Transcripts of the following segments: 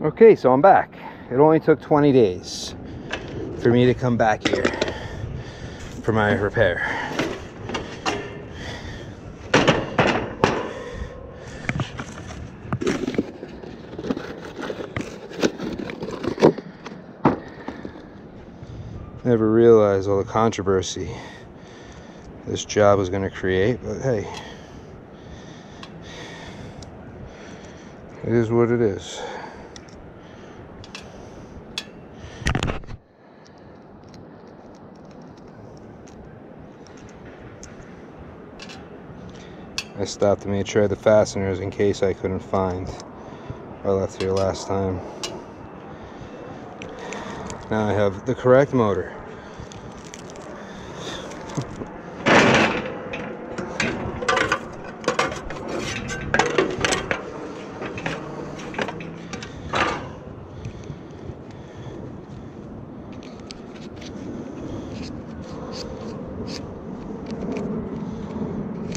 Okay, so I'm back. It only took 20 days for me to come back here for my repair. Never realized all the controversy this job was going to create, but hey, it is what it is. Stopped to make sure I had the fasteners in case I couldn't find I left here last time. Now I have the correct motor.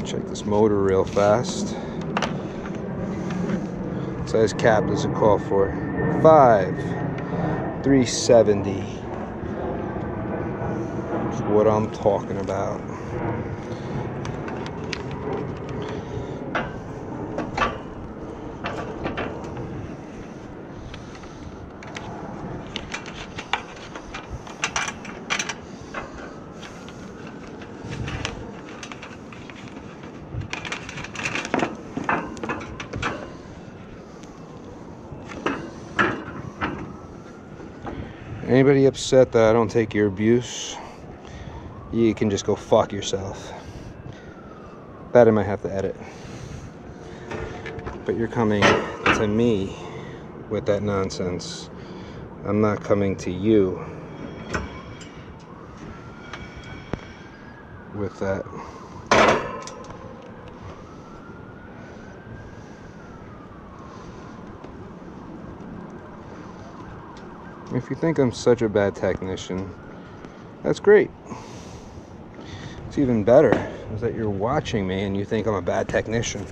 Check this motor real fast. Size cap does it call for? Five. 370. That's what I'm talking about. Anybody upset that I don't take your abuse? You can just go fuck yourself. That I might have to edit. But you're coming to me with that nonsense. I'm not coming to you with that. If you think I'm such a bad technician, that's great. It's even better is that you're watching me and you think I'm a bad technician.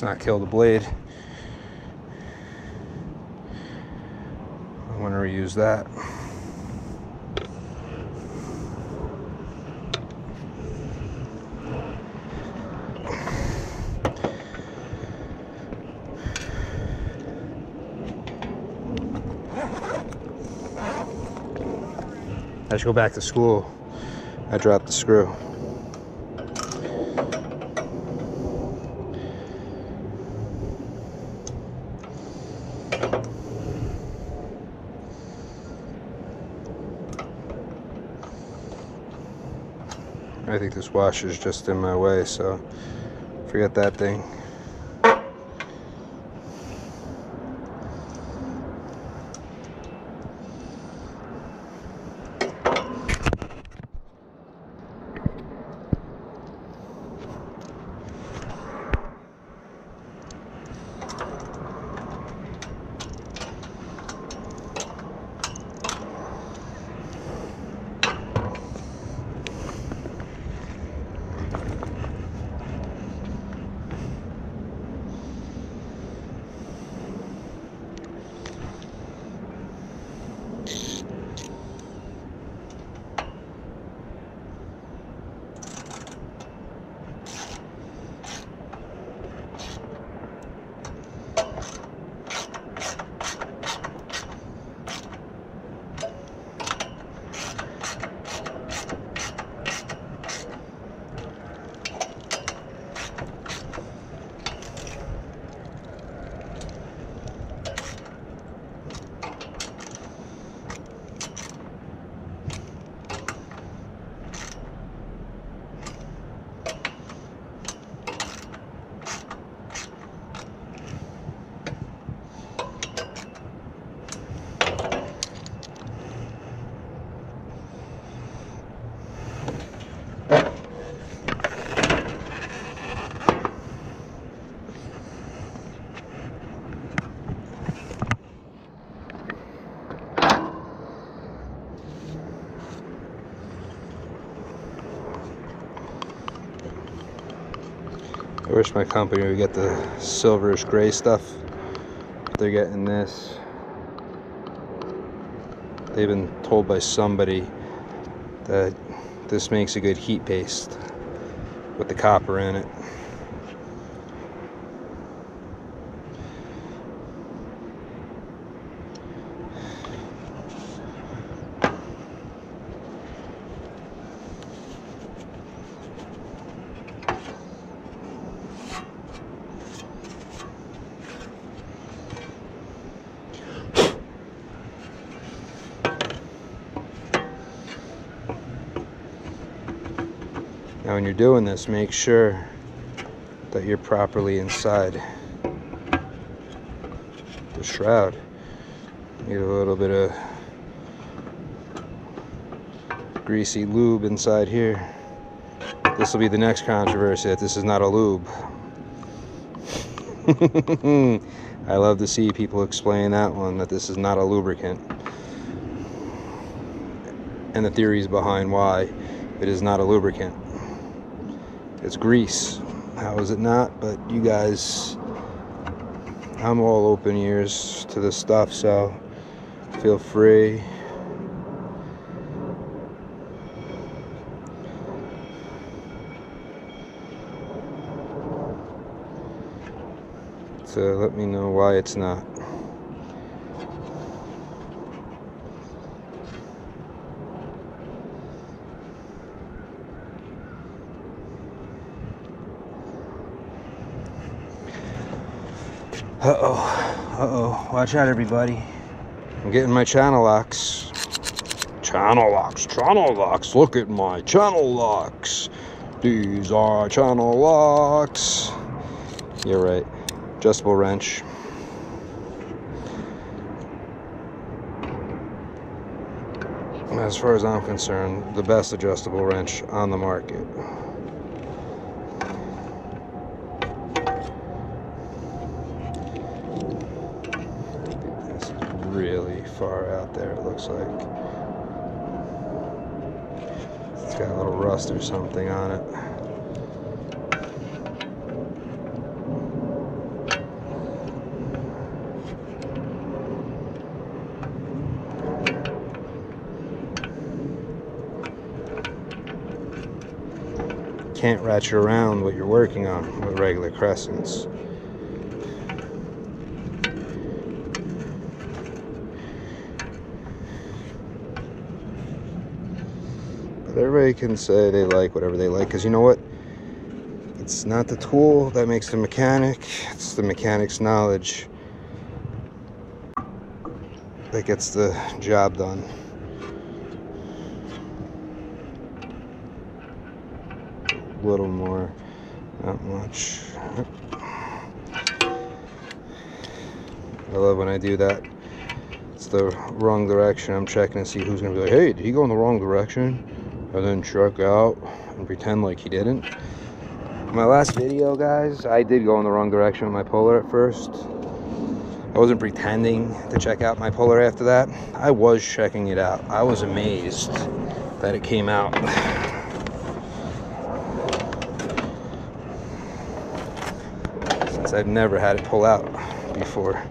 Let's not kill the blade. I want to reuse that. I should go back to school. I dropped the screw. I think this washer's just in my way, so forget that thing. I wish my company would get the silverish gray stuff. They're getting this. They've been told by somebody that this makes a good heat paste with the copper in it. Doing this, make sure that you're properly inside the shroud. Need a little bit of greasy lube inside here. This will be the next controversy that this is not a lube. I love to see people explain that one, that this is not a lubricant. And the theories behind why it is not a lubricant. It's grease. How is it not? But you guys, I'm all open ears to this stuff, so feel free. To let me know why it's not. Watch out, everybody. I'm getting my channel locks. Channel locks. Channel locks. Look at my channel locks. These are channel locks. You're right. Adjustable wrench. As far as I'm concerned, the best adjustable wrench on the market. Far out there, it looks like. It's got a little rust or something on it. Can't ratchet around what you're working on with regular crescents. Everybody can say they like whatever they like because you know what? It's not the tool that makes the mechanic, it's the mechanic's knowledge that gets the job done. A little more, not much. I love when I do that. It's the wrong direction. I'm checking to see who's gonna be like, hey, did he go in the wrong direction? And then check out and pretend like he didn't. My last video, guys, I did go in the wrong direction with my puller at first. I wasn't pretending to check out my puller after that. I was checking it out. I was amazed that it came out. Since I've never had it pull out before.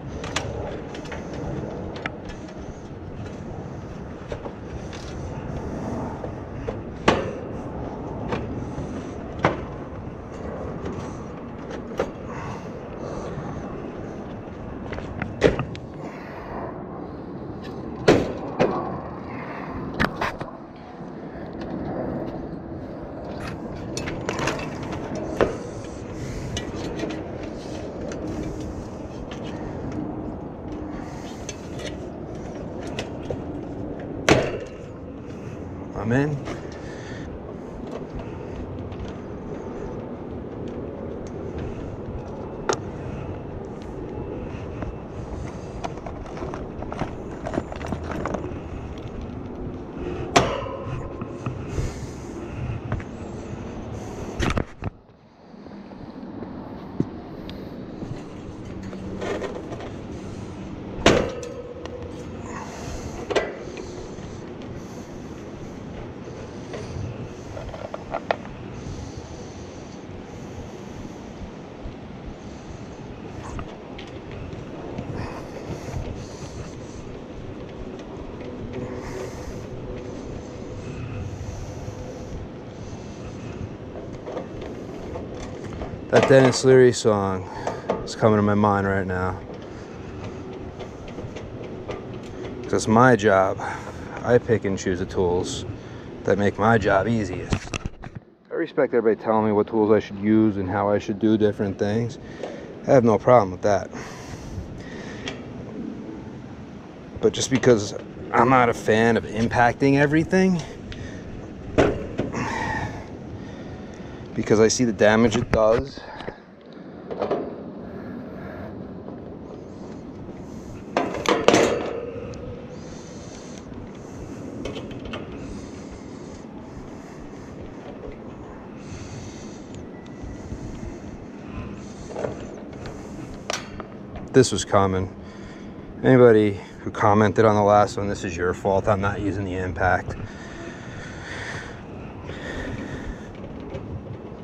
That Denis Leary song is coming to my mind right now. Because it's my job. I pick and choose the tools that make my job easiest. I respect everybody telling me what tools I should use and how I should do different things. I have no problem with that. But just because I'm not a fan of impacting everything, because I see the damage it does. This was coming. Anybody who commented on the last one, this is your fault. I'm not using the impact.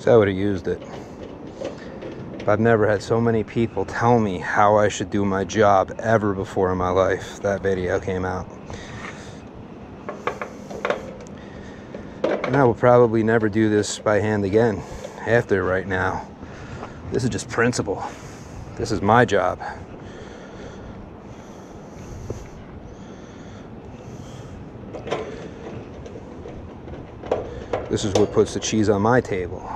So I would have used it. But I've never had so many people tell me how I should do my job ever before in my life. That video came out. And I will probably never do this by hand again after right now. This is just principle. This is my job. This is what puts the cheese on my table.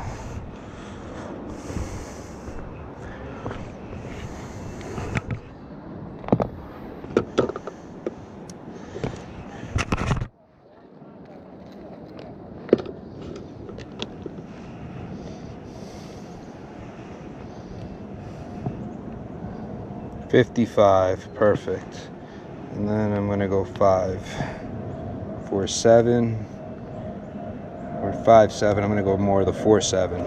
Fifty-five, perfect. And then I'm gonna go five, four, seven or five seven. I'm gonna go more of the four seven.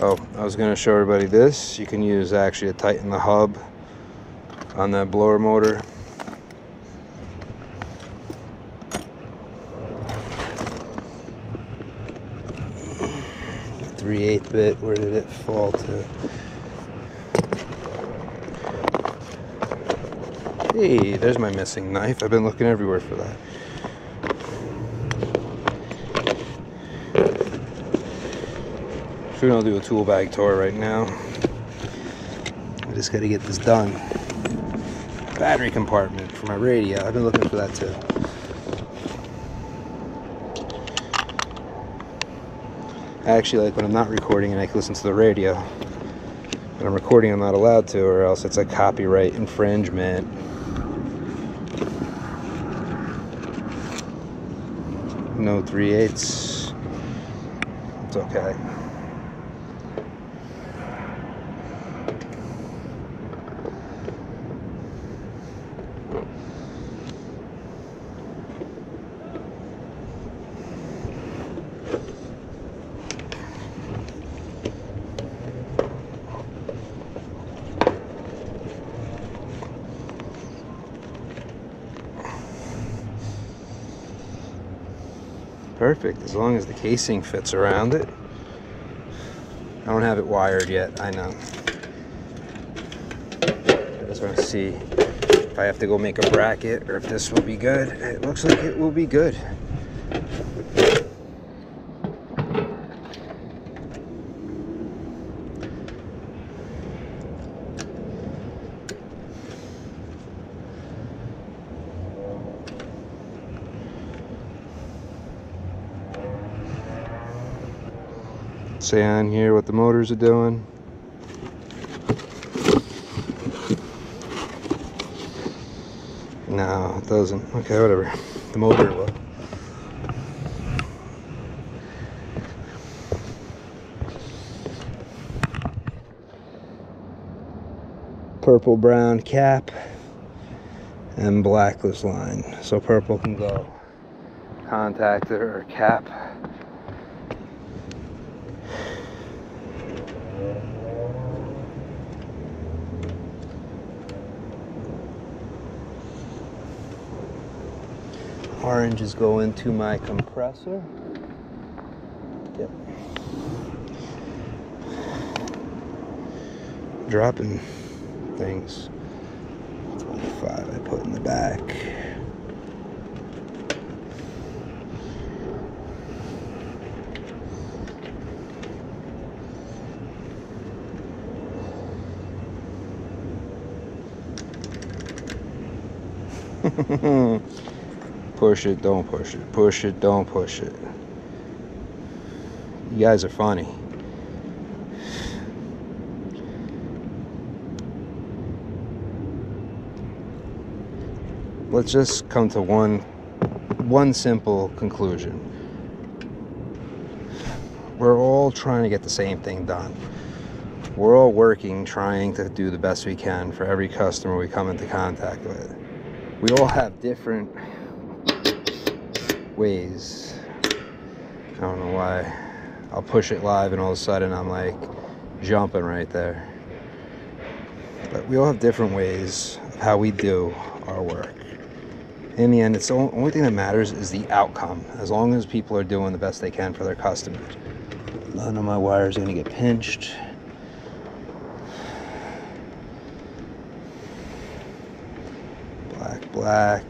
Oh, I was gonna show everybody this. You can use actually to tighten the hub on that blower motor. 3 8 bit. Where did it fall to? Hey, there's my missing knife. I've been looking everywhere for that. We're gonna do a tool bag tour right now. I just gotta get this done. Battery compartment for my radio. I've been looking for that too. I actually like when I'm not recording and I can listen to the radio. When I'm recording, I'm not allowed to, or else it's a copyright infringement. No 3 eighths. It's okay. Perfect as long as the casing fits around it. I don't have it wired yet, I know. I just want to see if I have to go make a bracket or if this will be good. It looks like it will be good. Say on here what the motors are doing. No, it doesn't. Okay, whatever. The motor will. Purple brown cap and blacklist line. So purple can go contactor or cap oranges go into my compressor. Yep. dropping things. 25 I put in the back. push it, don't push it. Push it, don't push it. You guys are funny. Let's just come to one one simple conclusion. We're all trying to get the same thing done. We're all working trying to do the best we can for every customer we come into contact with. We all have different ways. I don't know why. I'll push it live and all of a sudden I'm like jumping right there. But we all have different ways of how we do our work. In the end, it's the only thing that matters is the outcome. As long as people are doing the best they can for their customers. None of my wires are gonna get pinched. Black, black.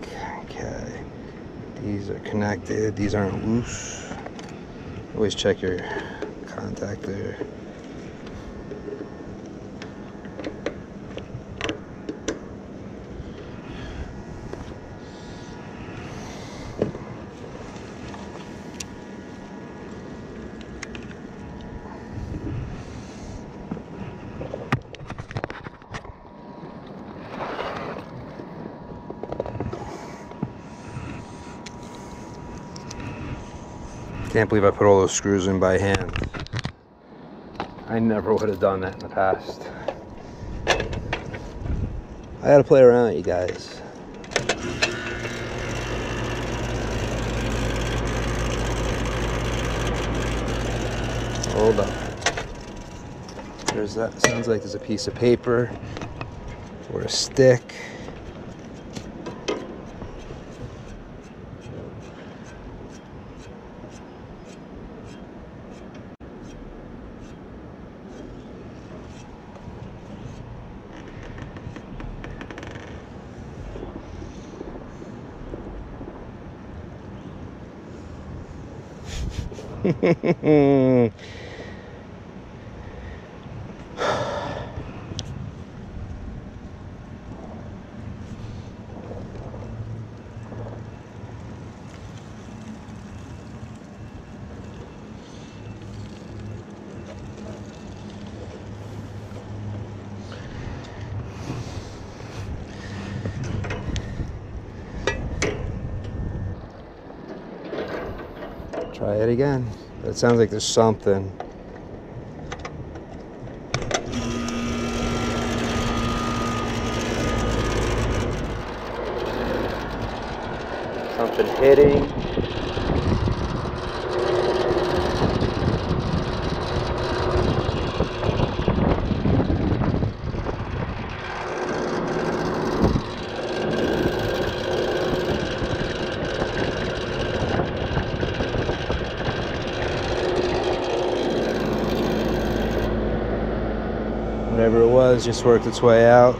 These are connected, these aren't loose. Always check your contactor. Can't believe I put all those screws in by hand. I never would have done that in the past. I gotta play around you guys. Hold up. There's that. Sounds like there's a piece of paper or a stick. It again. It sounds like there's something. Whatever it was just worked its way out.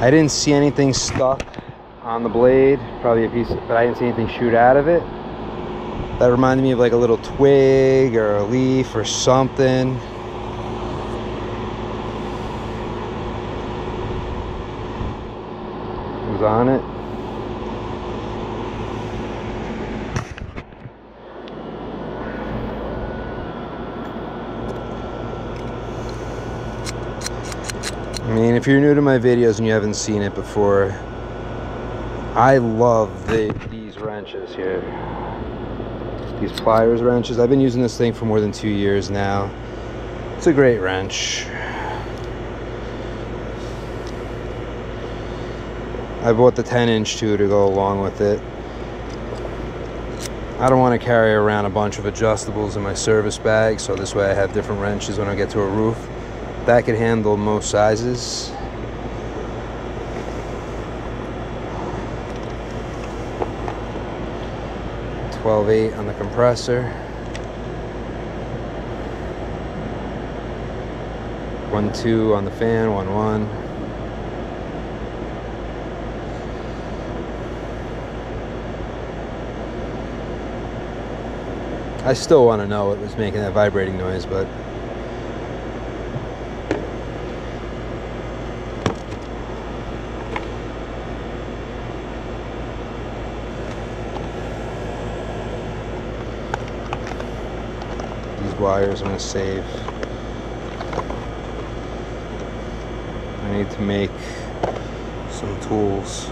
I didn't see anything stuck on the blade probably a piece but I didn't see anything shoot out of it. That reminded me of like a little twig or a leaf or something it was on it I mean, if you're new to my videos and you haven't seen it before, I love the, these wrenches here. These pliers wrenches. I've been using this thing for more than two years now. It's a great wrench. I bought the 10 inch too to go along with it. I don't want to carry around a bunch of adjustables in my service bag, so this way I have different wrenches when I get to a roof. That could handle most sizes. Twelve eight on the compressor. One two on the fan, one one. I still want to know what was making that vibrating noise, but these wires I'm going to save. I need to make some tools.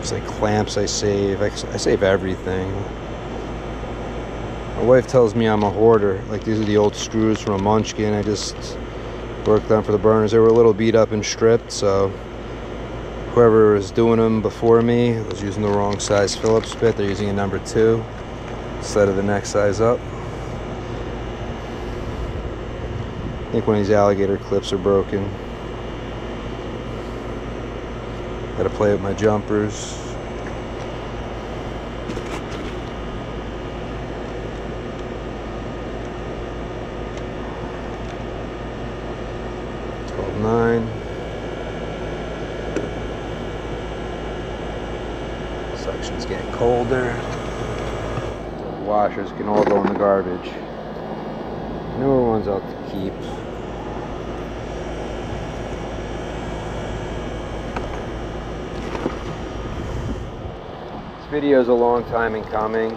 It's like clamps I save. I, save everything. My wife tells me I'm a hoarder. Like these are the old screws from a Munchkin. I just worked on for the burners. They were a little beat up and stripped, so whoever was doing them before me was using the wrong size Phillips bit. They're using a number two instead of the next size up. I think one of these alligator clips are broken. Gotta play with my jumpers. Twelve nine. Suction's getting colder. The washers can all go in the garbage. Newer ones out to keep. This video is a long time in coming.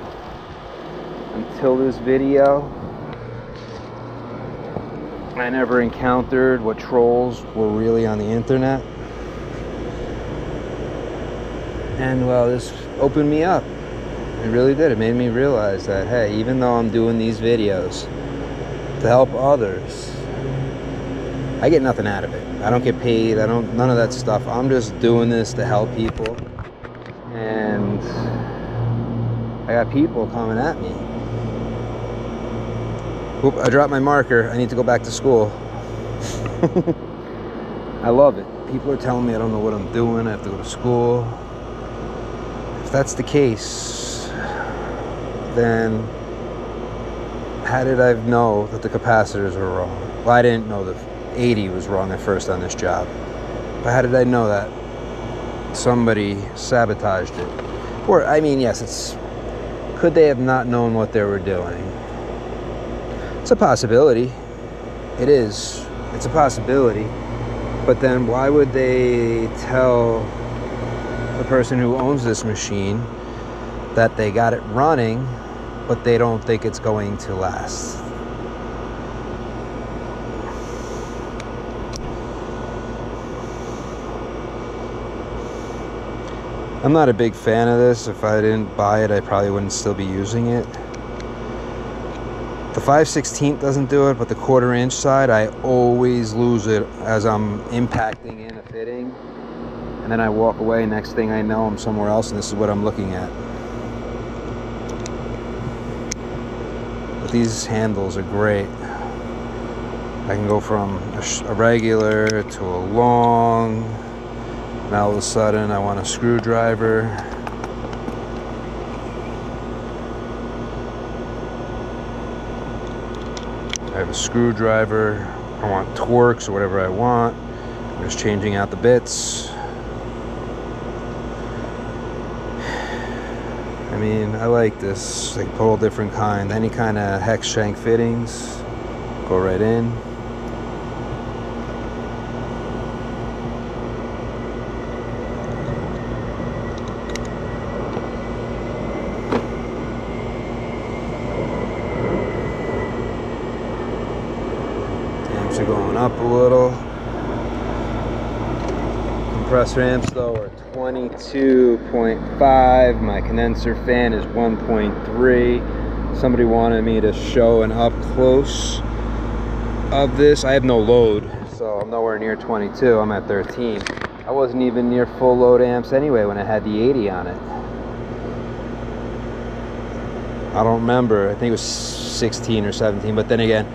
Until this video, I never encountered what trolls were really on the internet. And well, this opened me up. It really did. It made me realize that, hey, even though I'm doing these videos to help others, I get nothing out of it. I don't get paid. I don't, none of that stuff. I'm just doing this to help people. And I got people coming at me. Oop, I dropped my marker. I need to go back to school. I love it. People are telling me I don't know what I'm doing. I have to go to school. If that's the case, then how did I know that the capacitors were wrong? Well, I didn't know the 80 was wrong at first on this job. But how did I know that? Somebody sabotaged it. Or, I mean, yes, it's. Could they have not known what they were doing? It's a possibility. It is. It's a possibility. But then why would they tell the person who owns this machine that they got it running, but they don't think it's going to last? I'm not a big fan of this. If I didn't buy it, I probably wouldn't still be using it. The 5 16th doesn't do it, but the quarter inch side, I always lose it as I'm impacting in a fitting. And then I walk away, next thing I know, I'm somewhere else, and this is what I'm looking at. But these handles are great. I can go from a, regular to a long. Now all of a sudden, I want a screwdriver. I have a screwdriver. I want Torx or whatever I want. I'm just changing out the bits. I mean, I like this. Like a different kind. Any kind of hex shank fittings. Go right in. Amps are going up a little. Compressor amps though are 22.5. My condenser fan is 1.3. Somebody wanted me to show an up close of this. I have no load, so I'm nowhere near 22. I'm at 13. I wasn't even near full load amps anyway when I had the 80 on it. I don't remember. I think it was 16 or 17, but then again,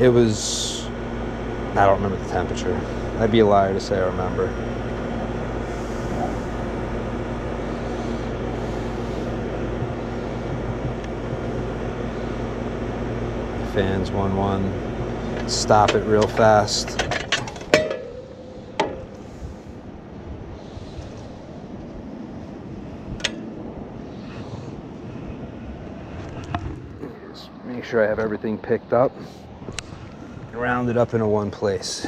it was. I don't remember the temperature. I'd be a liar to say I remember. Fans 1 1. stop it real fast. Just make sure I have everything picked up, Round it up into one place.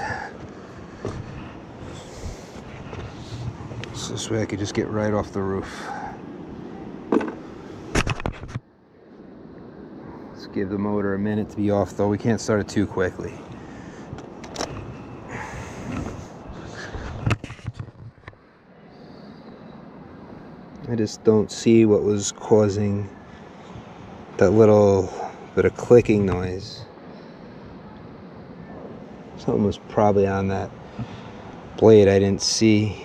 So this way I could just get right off the roof. Let's give the motor a minute to be off though. We can't start it too quickly. I just don't see what was causing that little bit of clicking noise. Something was probably on that blade I didn't see.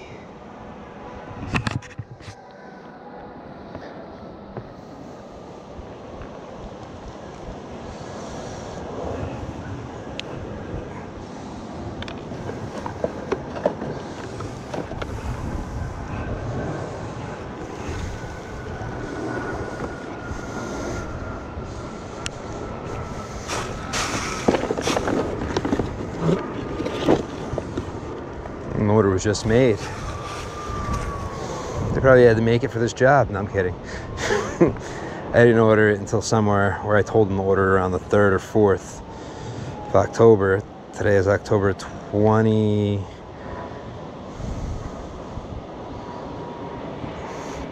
The motor was just made. They probably had to make it for this job. No, I'm kidding. I didn't order it until somewhere where I told them to order around the 3rd or 4th of October. Today is October 20.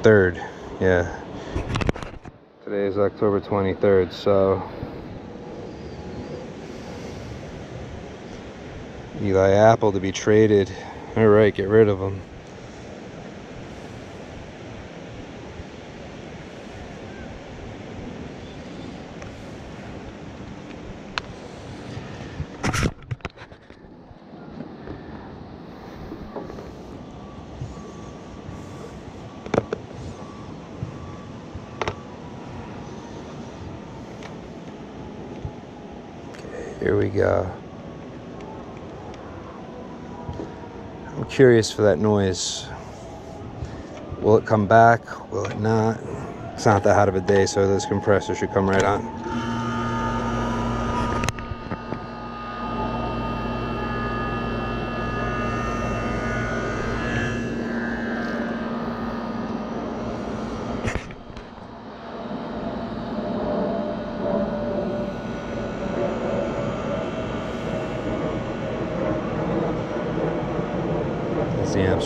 Third, yeah. Today is October 23rd, so Eli Apple to be traded. All right, get rid of him. Okay, here we go. I'm curious for that noise. Will it come back? Will it not? It's not that hot of a day, so this compressor should come right on.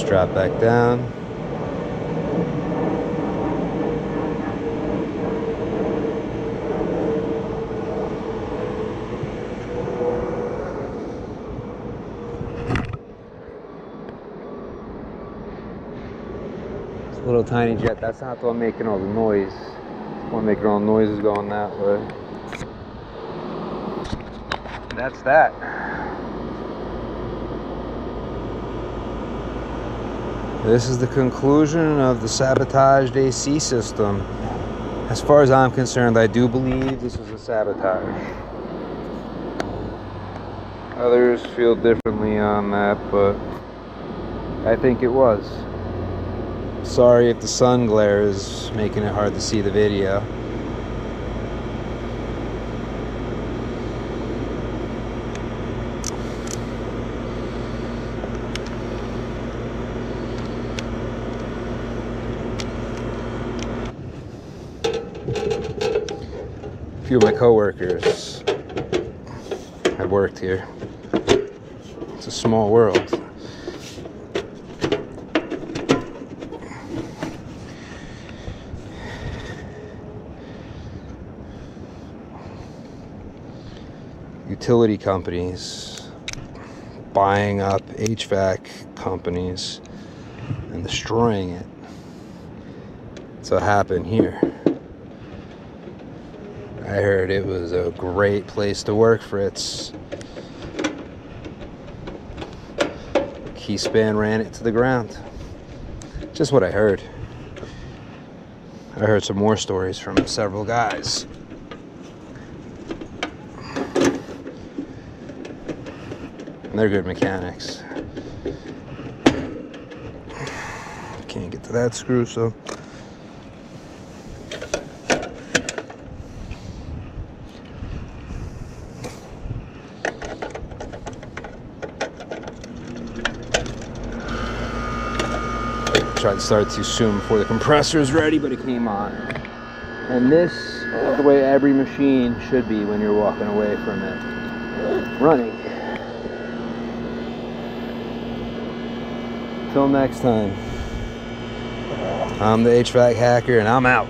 Drop back down. It's a little tiny jet. That's not the one making all the noise. The one making all the noise is going that way. That's that. This is the conclusion of the sabotaged AC system. As far as I'm concerned, I do believe this was a sabotage. Others feel differently on that, but I think it was. Sorry if the sun glare is making it hard to see the video. Few of my coworkers have worked here. It's a small world. Utility companies buying up HVAC companies and destroying it. So it happened here. I heard it was a great place to work, Fritz. Keyspan ran it to the ground. Just what I heard. I heard some more stories from several guys. And they're good mechanics. Can't get to that screw, so. Tried to start too soon before the compressor is ready, but it came on. And this is the way every machine should be when you're walking away from it. Running. Till next time. I'm the HVAC hacker and I'm out.